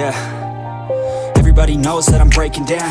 Yeah. Everybody knows that I'm breaking down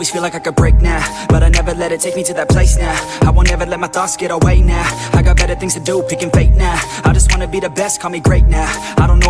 Always feel like I could break now, but I never let it take me to that place now. I won't ever let my thoughts get away now. I got better things to do, picking fate now. I just wanna be the best, call me great now. I don't know